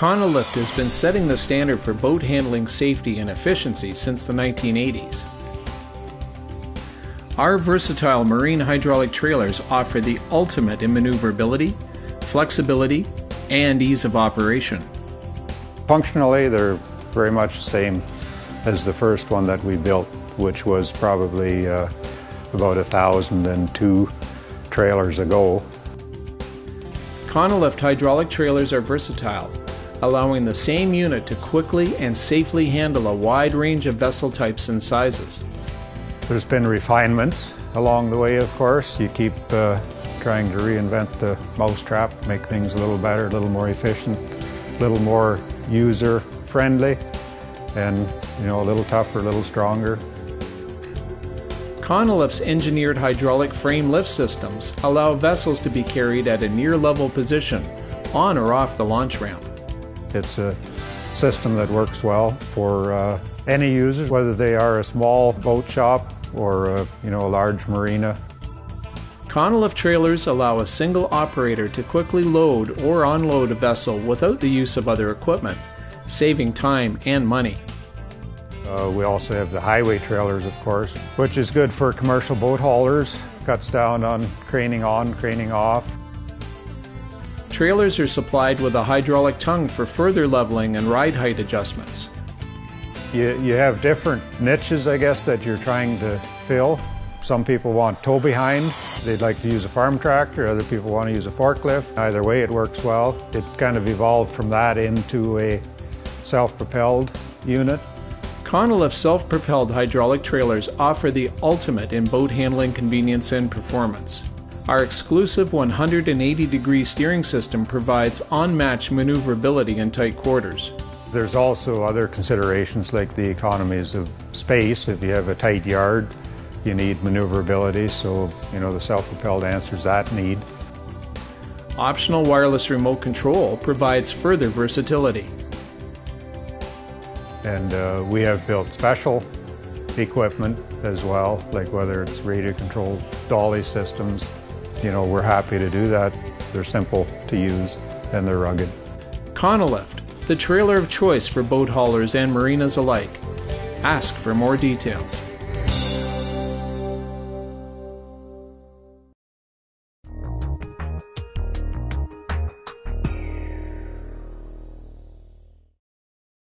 Conolift has been setting the standard for boat handling safety and efficiency since the 1980s. Our versatile marine hydraulic trailers offer the ultimate in maneuverability, flexibility, and ease of operation. Functionally, they're very much the same as the first one that we built, which was probably uh, about a thousand and two trailers ago. Conolift hydraulic trailers are versatile, allowing the same unit to quickly and safely handle a wide range of vessel types and sizes. There's been refinements along the way, of course. You keep uh, trying to reinvent the mousetrap, make things a little better, a little more efficient, a little more user friendly, and you know, a little tougher, a little stronger. Conolift's engineered hydraulic frame lift systems allow vessels to be carried at a near level position on or off the launch ramp. It's a system that works well for uh, any users, whether they are a small boat shop or a, you know, a large marina. Conolift trailers allow a single operator to quickly load or unload a vessel without the use of other equipment, saving time and money. Uh, we also have the highway trailers, of course, which is good for commercial boat haulers. Cuts down on craning on, craning off. Trailers are supplied with a hydraulic tongue for further leveling and ride height adjustments. You, you have different niches, I guess, that you're trying to fill. Some people want tow behind. They'd like to use a farm tractor. Other people want to use a forklift. Either way, it works well. It kind of evolved from that into a self-propelled unit. Conolift self-propelled hydraulic trailers offer the ultimate in boat handling convenience and performance. Our exclusive 180 degree steering system provides unmatched maneuverability in tight quarters. There's also other considerations like the economies of space. If you have a tight yard, you need maneuverability, so you know the self-propelled answers that need. Optional wireless remote control provides further versatility. And uh, we have built special equipment as well, like whether it's radio controlled dolly systems. You know, we're happy to do that. They're simple to use and they're rugged. Conolift, the trailer of choice for boat haulers and marinas alike. Ask for more details.